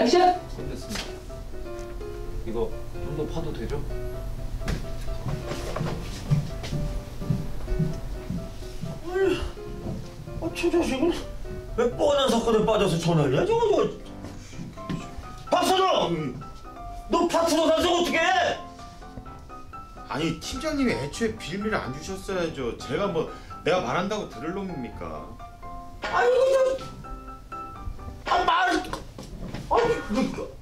액션! 끝냈습니다. 이거 좀 더 파도 되죠? 아, 저 자식은 왜 뻔한 사건에 빠져서 전화냐 저거 저거 박선호! 너 파트너 사서 어떻게 해? 아니 팀장님이 애초에 빌미를 안 주셨어야죠. 제가 뭐 내가 말한다고 들을 놈입니까? 아이고 저... 아 말... 아니 그...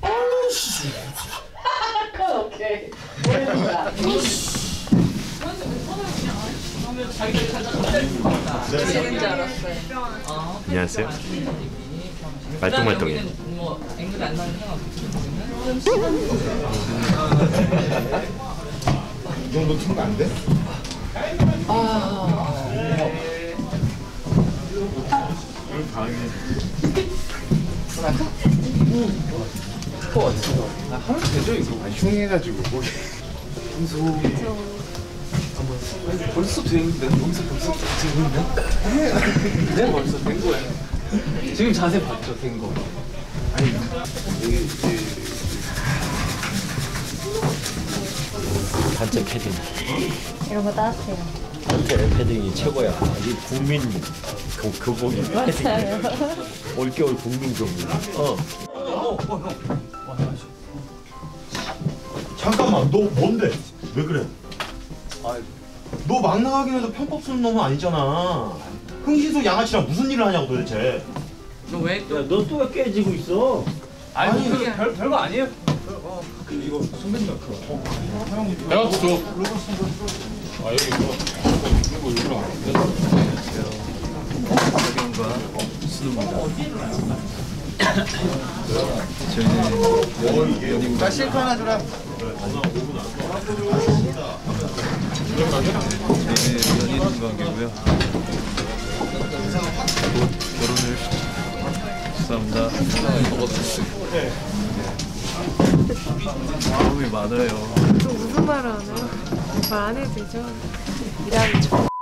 아니 씨... 오케이. 안녕하세요. 말똥말똥이에요. 뭐 앵글 안 나는 틈안 돼? 하면 되죠 이거. 흉해가지고 뭐 벌써 되는데 여기서 벌써 되는데? 네 벌써 된 거예요. 지금 자세 봤죠 된 거. 단체 패딩 이런 거 따뜻해요. 단체 패딩이 최고야 이 국민 교, 교복이 맞아요. 올겨울 국민 교복 어 잠깐만 너 뭔데? 왜 그래? 너 막 나가긴 해도 편법 쓰는 놈은 아니잖아 흥신소 양아치랑 무슨 일을 하냐고 도대체 너왜 또? 너또 왜 깨지고 있어? 아니 그게 별 별거 아니에요. 내가 줘. 아 여기 이거 이거 일로 와. 박영 과 수누입니다. 저희는 나 실컷 하나 주라. 저희는 연인 관계고요. 곧 결혼을 축하합니다. 마음이 많아요. 또 무슨 말을 하나요? 말안 해도 되죠? 일하는 척.